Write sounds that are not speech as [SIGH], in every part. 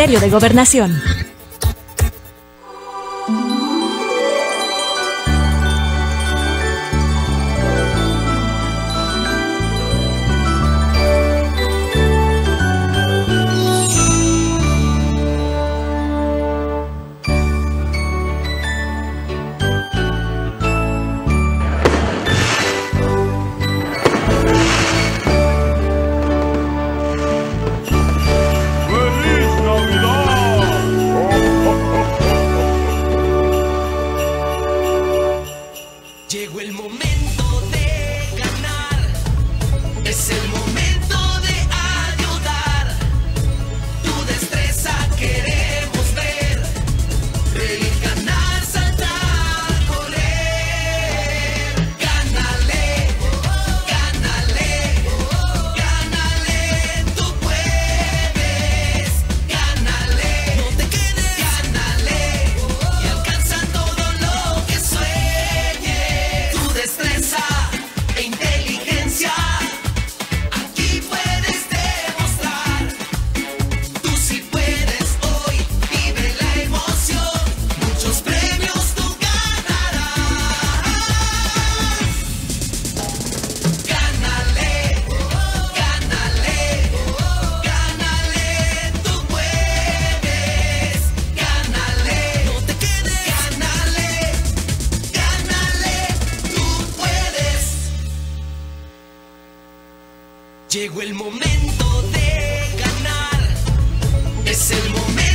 Ministerio de Gobernación. Listen. Llegó el momento de ganar. Es el momento.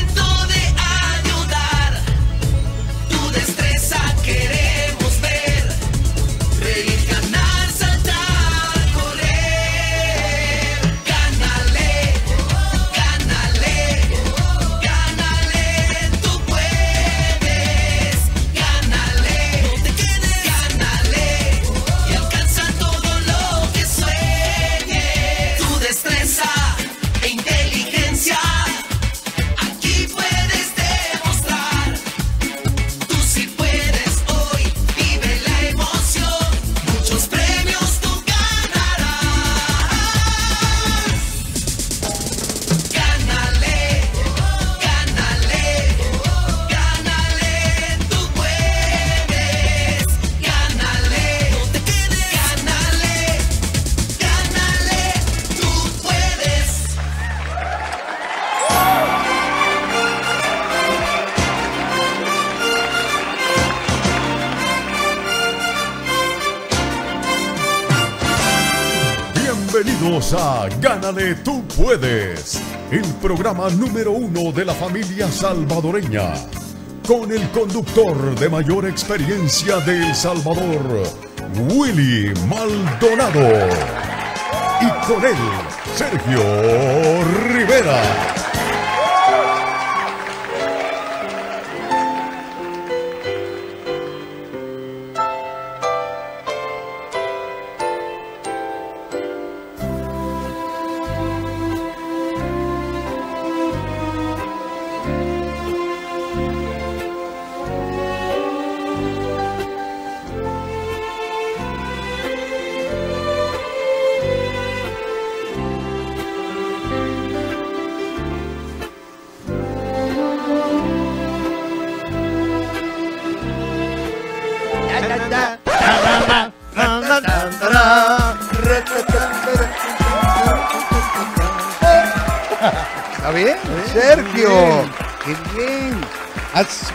Gánale Tú Puedes, el programa número uno de la familia salvadoreña, con el conductor de mayor experiencia de El Salvador, Willy Maldonado, y con él, Sergio Rivera.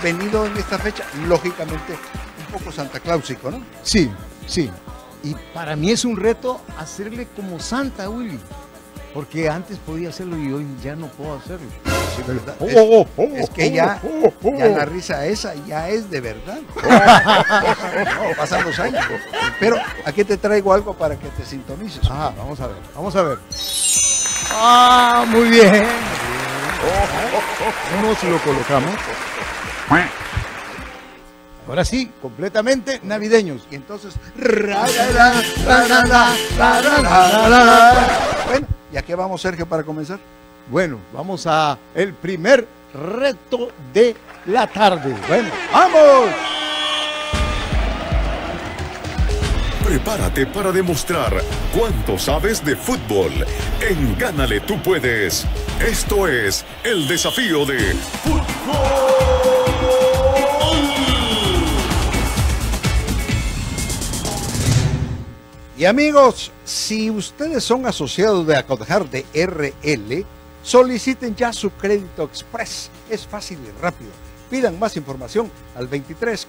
Venido en esta fecha, lógicamente un poco Santa Clausico, ¿no? Sí, sí. Y para mí es un reto hacerle como Santa, Willy. Porque antes podía hacerlo y hoy ya no puedo hacerlo. Oh, oh, oh, es, que ya, ya la risa esa ya es de verdad. [LAUGHS] pasan los años. Pero aquí te traigo algo para que te sintonices. Vamos a ver, vamos a ver. Ah, muy bien. ¿Cómo se lo colocamos? Ahora sí, completamente navideños. Y entonces. Bueno, ¿y a qué vamos, Sergio, para comenzar? Bueno, vamos a el primer reto de la tarde. Bueno, ¡vamos! Prepárate para demostrar cuánto sabes de fútbol. En Gánale tú puedes. Esto es el desafío de fútbol. Y amigos, si ustedes son asociados de Acodjar de RL, soliciten ya su crédito express. Es fácil y rápido. Pidan más información al 23